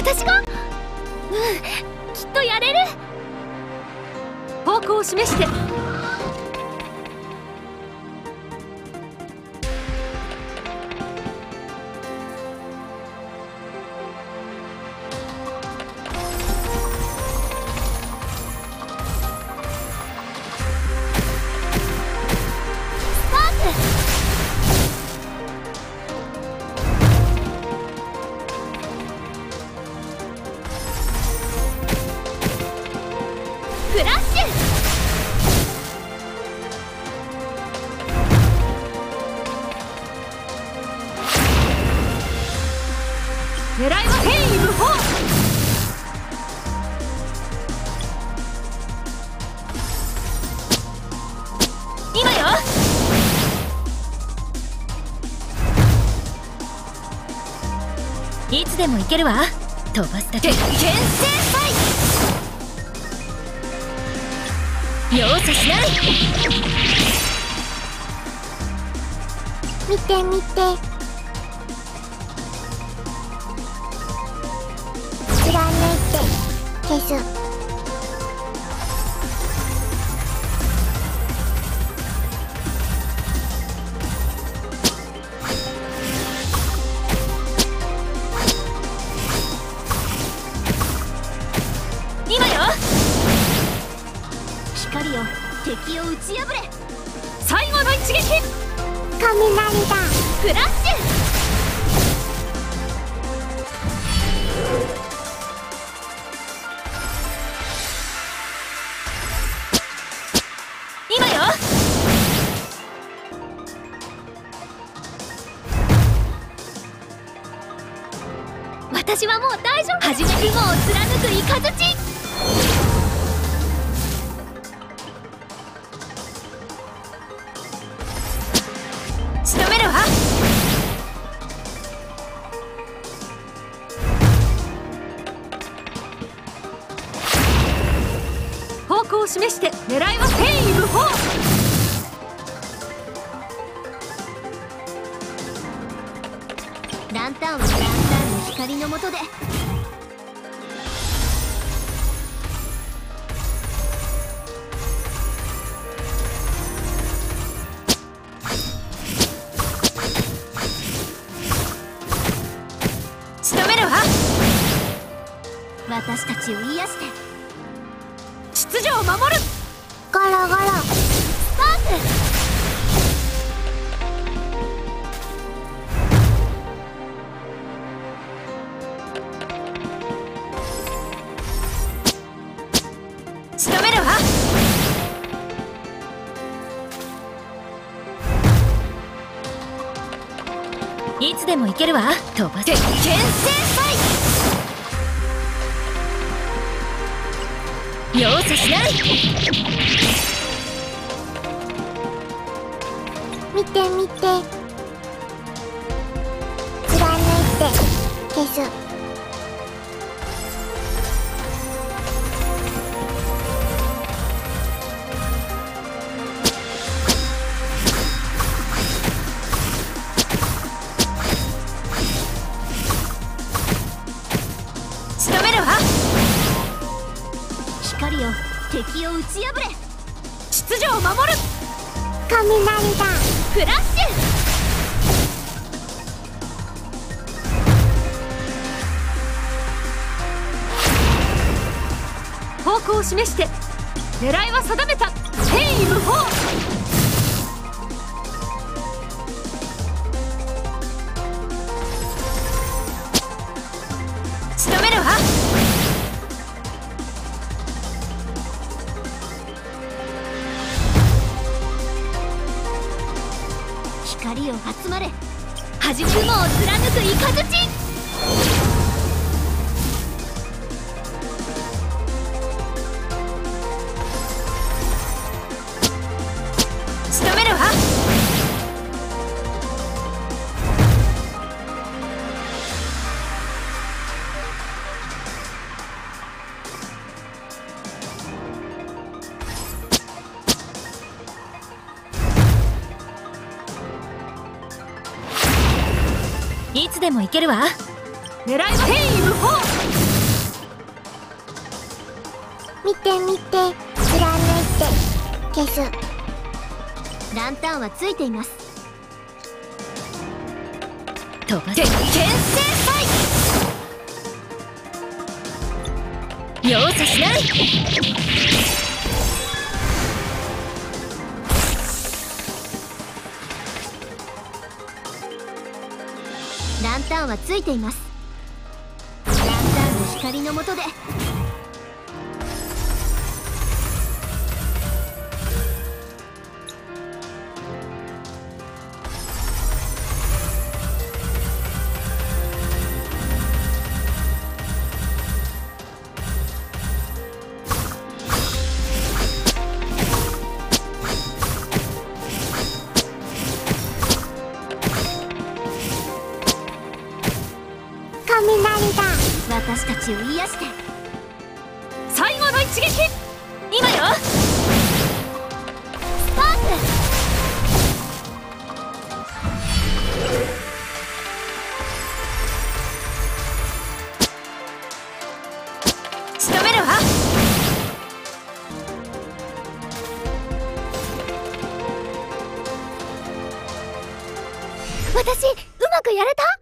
私が？うんきっとやれる。方向を示して。でも行けるわ。飛ばすだけ。け牽制容赦しない。見て見て。貫いて消す敵を打ち破れ。最後の一撃。雷だ。フラッシュ。今よ。私はもう大丈夫。初め雲を貫く雷示して狙いは変異無法。ランタンはランタンの光の下で。仕留めるわ。私たちを癒して。秩序を守る。ゴロゴロスタート仕留めるわいつでも行けるわ。飛ばすけ牽制容赦しない。見て見て。貫いて消す敵を打ち破れ。秩序を守る。雷だ。フラッシュ。方向を示して狙いは定めた。変異無法集まれ。始め雲を貫く雷いつでも行けるわ。狙いは変異無法見て見て貫いて消す。ランタンはついています。飛ばせ転生容赦しないンはついています。ランタンの光の下で私たちを癒して。最後の一撃！今よ！スパーク！仕留めるわ！私うまくやれた？